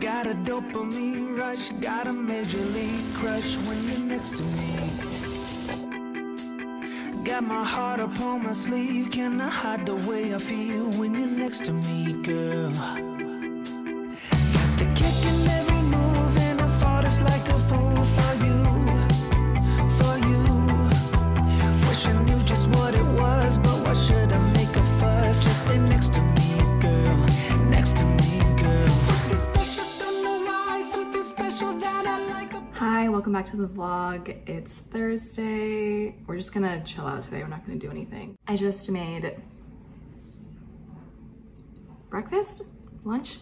Got a dopamine rush, got a major league crush when you're next to me. Got my heart upon my sleeve, can I hide the way I feel when you're next to me, girl? To the vlog. It's Thursday. We're just gonna chill out today. We're not gonna do anything. I just made breakfast, lunch,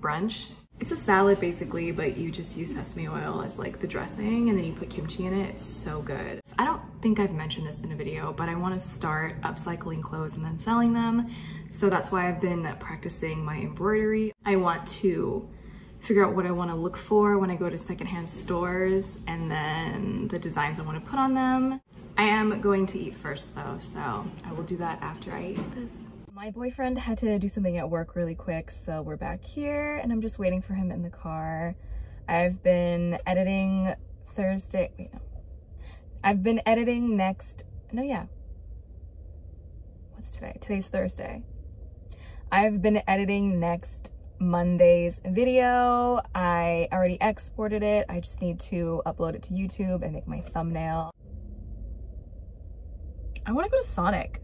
brunch. It's a salad basically, but you just use sesame oil as like the dressing and then you put kimchi in it. It's so good. I don't think I've mentioned this in a video, but I wanna start upcycling clothes and then selling them. So that's why I've been practicing my embroidery. I want to figure out what I want to look for when I go to secondhand stores and then the designs I want to put on them. I am going to eat first though, so I will do that after I eat this. My boyfriend had to do something at work really quick, so we're back here and I'm just waiting for him in the car. I've been editing Thursday, wait no. I've been editing next, no yeah. What's today? Today's Thursday. I've been editing next Monday's video. I already exported it. I just need to upload it to YouTube and make my thumbnail. I want to go to Sonic.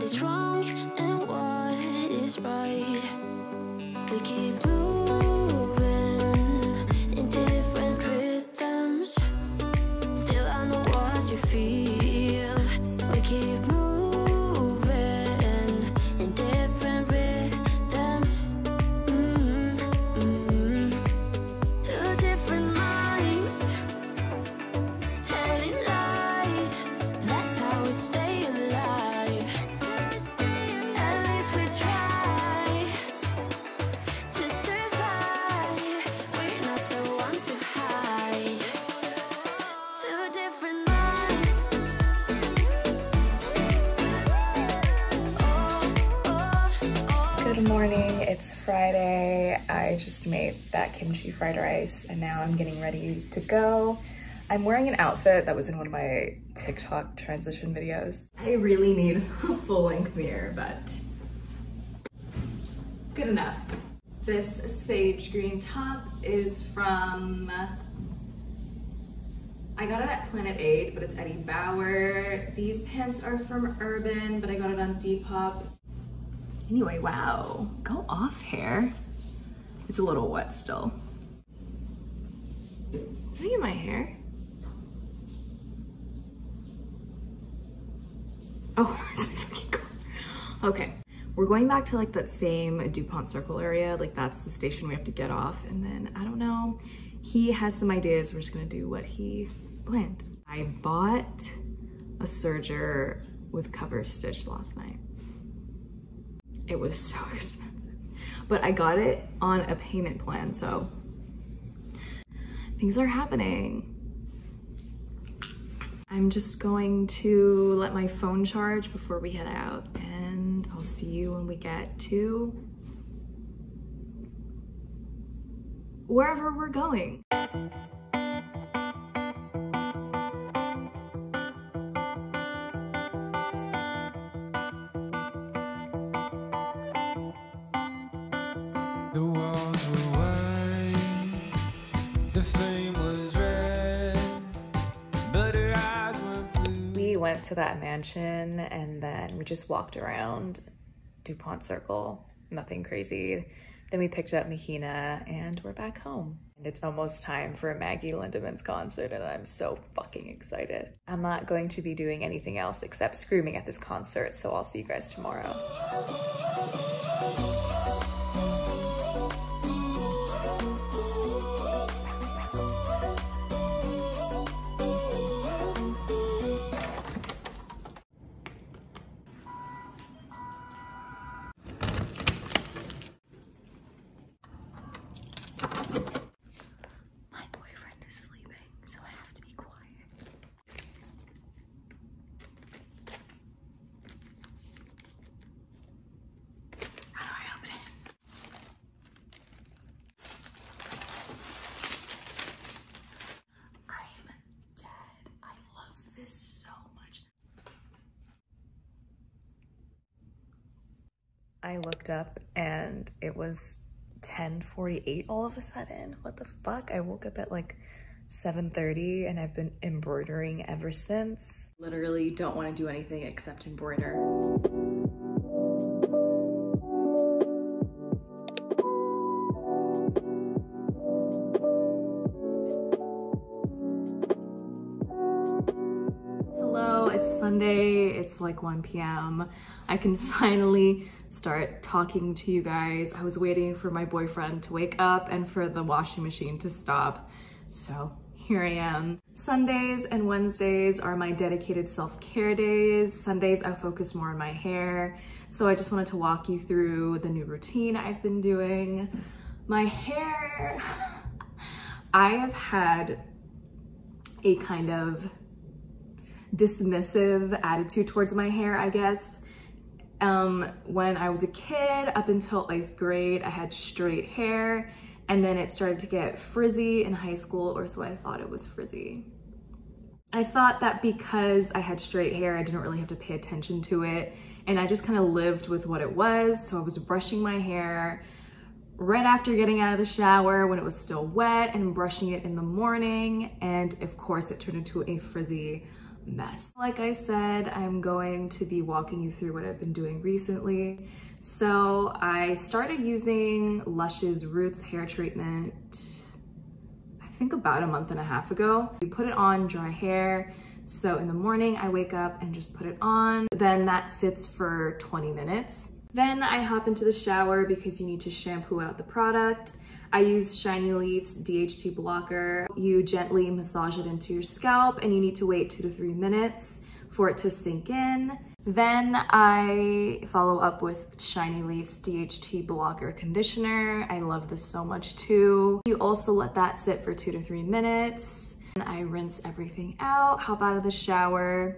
What is wrong Friday. I just made that kimchi fried rice and now I'm getting ready to go. I'm wearing an outfit that was in one of my TikTok transition videos. I really need a full length mirror, but good enough. This sage green top is from, I got it at Planet Aid, but it's Eddie Bauer. These pants are from Urban, but I got it on Depop. Anyway, wow, go off hair. It's a little wet still. That in my hair? Oh, it's. Okay, we're going back to like that same DuPont Circle area. Like that's the station we have to get off. And then, I don't know, he has some ideas. We're just gonna do what he planned. I bought a serger with cover stitch last night. It was so expensive. But I got it on a payment plan, so things are happening. I'm just going to let my phone charge before we head out and I'll see you when we get to wherever we're going. The walls were white, the flame was red, but her eyes were blue. We went to that mansion and then we just walked around DuPont Circle, nothing crazy. Then we picked up Mahina and we're back home. And it's almost time for Maggie Lindemann's concert and I'm so fucking excited. I'm not going to be doing anything else except screaming at this concert, so I'll see you guys tomorrow. I looked up and it was 10:48 all of a sudden. What the fuck? I woke up at like 7.30 and I've been embroidering ever since. Literally don't want to do anything except embroider. Like 1 p.m. I can finally start talking to you guys. I was waiting for my boyfriend to wake up and for the washing machine to stop. So here I am. Sundays and Wednesdays are my dedicated self-care days. Sundays I focus more on my hair. So I just wanted to walk you through the new routine I've been doing. My hair, I have had a kind of dismissive attitude towards my hair, I guess. Um, when I was a kid, up until eighth grade, I had straight hair and then it started to get frizzy in high school, or so I thought it was frizzy. I thought that because I had straight hair, I didn't really have to pay attention to it. And I just kind of lived with what it was. So I was brushing my hair right after getting out of the shower when it was still wet and brushing it in the morning. And of course it turned into a frizzy mess. Like I said, I'm going to be walking you through what I've been doing recently. So I started using Lush's Roots hair treatment, I think about a month and a half ago. You put it on dry hair. So in the morning I wake up and just put it on. Then that sits for 20 minutes. Then I hop into the shower because you need to shampoo out the product. I use Shiny Leaves DHT blocker. You gently massage it into your scalp and you need to wait two to three minutes for it to sink in. Then I follow up with Shiny Leaves DHT blocker conditioner. I love this so much too. You also let that sit for two to three minutes. And I rinse everything out, hop out of the shower.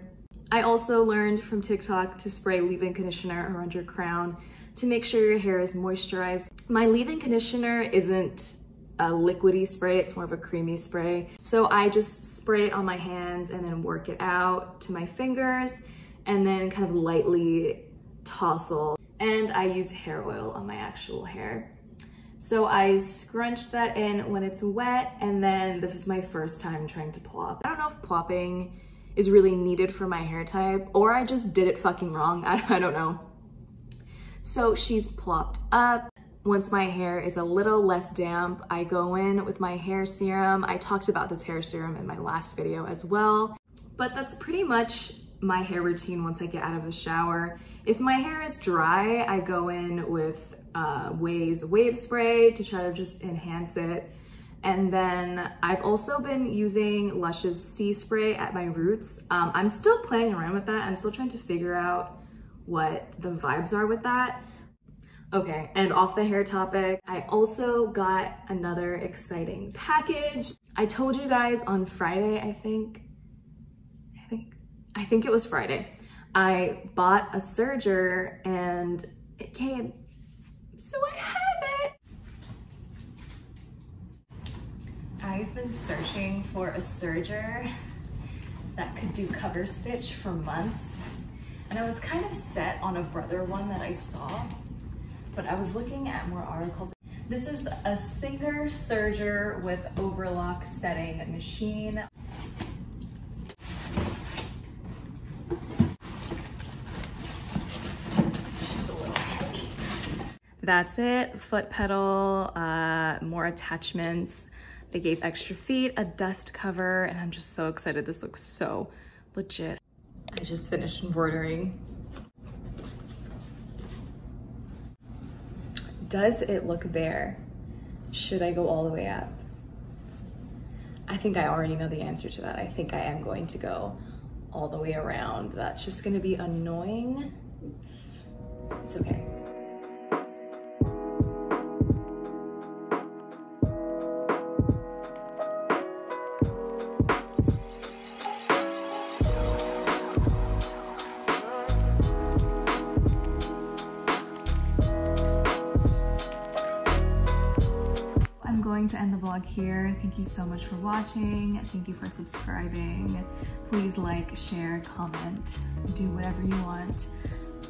I also learned from TikTok to spray leave-in conditioner around your crown to make sure your hair is moisturized. My leave-in conditioner isn't a liquidy spray, it's more of a creamy spray. So I just spray it on my hands and then work it out to my fingers and then kind of lightly tousle. And I use hair oil on my actual hair. So I scrunch that in when it's wet and then this is my first time trying to plop. I don't know if plopping is really needed for my hair type or I just did it fucking wrong. I, I don't know. So she's plopped up. Once my hair is a little less damp, I go in with my hair serum. I talked about this hair serum in my last video as well, but that's pretty much my hair routine once I get out of the shower. If my hair is dry, I go in with uh, Ouai's Wave Spray to try to just enhance it. And then I've also been using Lush's Sea Spray at my roots. Um, I'm still playing around with that. I'm still trying to figure out what the vibes are with that. Okay, and off the hair topic, I also got another exciting package. I told you guys on Friday, I think, I think, I think it was Friday, I bought a serger and it came, so I have it. I've been searching for a serger that could do cover stitch for months and I was kind of set on a brother one that I saw, but I was looking at more articles. This is a Singer Serger with overlock setting machine. That's it, foot pedal, uh, more attachments. They gave extra feet, a dust cover, and I'm just so excited. This looks so legit. I just finished embroidering. Does it look bare? Should I go all the way up? I think I already know the answer to that. I think I am going to go all the way around. That's just gonna be annoying. It's okay. going to end the vlog here. Thank you so much for watching. Thank you for subscribing. Please like, share, comment, do whatever you want.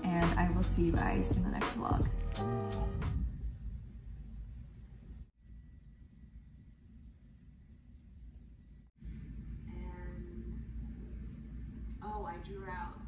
And I will see you guys in the next vlog. Oh, drew out